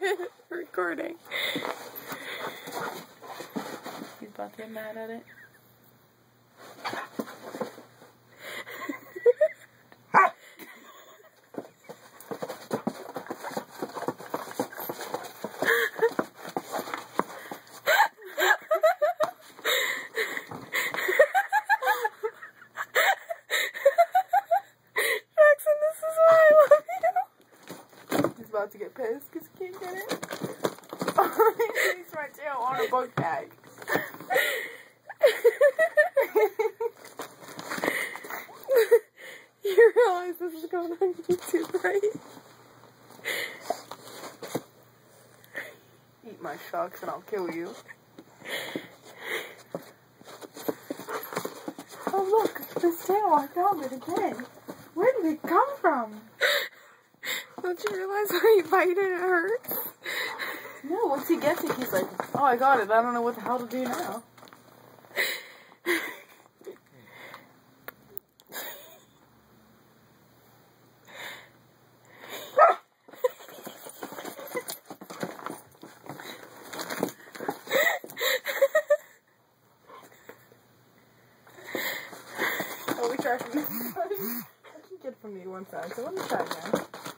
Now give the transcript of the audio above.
Recording. He's about to get mad at it. Jackson, this is why I love you. About to get pissed because he can't get it. He's my tail on a book bag. you realize this is going on YouTube, right? Eat my shucks and I'll kill you. Oh look, this tail, I found it again. Where did it come from? Don't you realize when you bite it, it hurts? No, once he gets it, he's like, oh, I got it. I don't know what the hell to do now. Oh, we tried from this side. I can get from the one side, so let me try again.